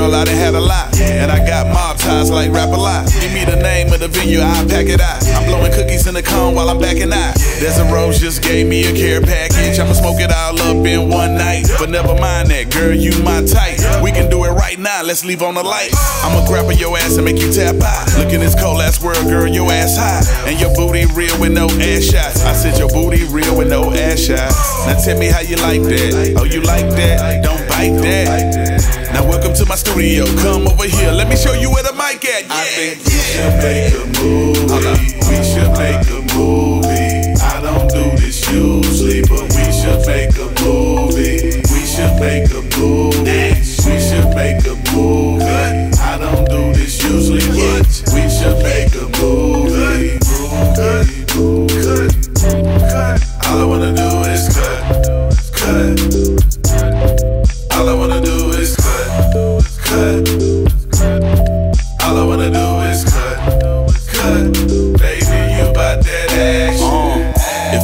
girl, I done had a lot. And I got mob ties like Rap-A-Lot. Give me the name of the venue, I pack it out. I'm blowing cookies in the cone while I'm backing out. Desert Rose just gave me a care package. I'ma smoke it all up in one night. But never mind that, girl, you my type. We can do it right now, let's leave on the light. I'ma grab on your ass and make you tap out. Look at this cold ass world, girl, your ass high. And your booty real with no ass shots. I said your booty real with no ass shots. Now tell me how you like that. Oh, you like that? Don't bite that. To my studio. Come over here, let me show you where the mic at. Yeah. I think we should make a movie. Uh-huh. We should make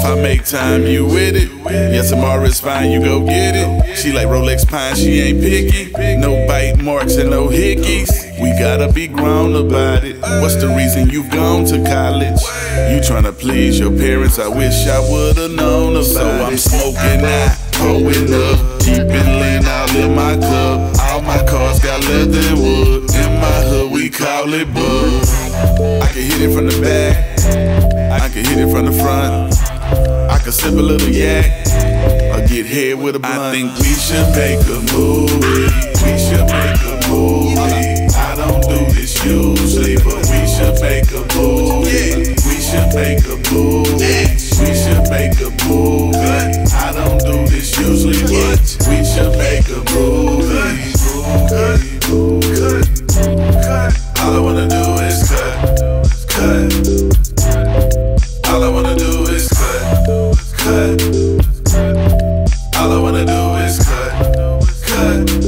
I make time, you with it. Yes, tomorrow's fine, you go get it. She like Rolex pine, she ain't picky. No bite marks and no hickeys. We gotta be grown about it. What's the reason you've gone to college? You tryna please your parents, I wish I would've known about So I'm smoking now, pulling up, keeping lean all in my cup. All my cars got leather and wood. In my hood, we call it bug. I can hit it from the back, I can hit it from the. Can sip a little yak or get head with a blunt. I think we should make a movie. We should make a movie. I don't do this usually, but. We should make a movie. yeah.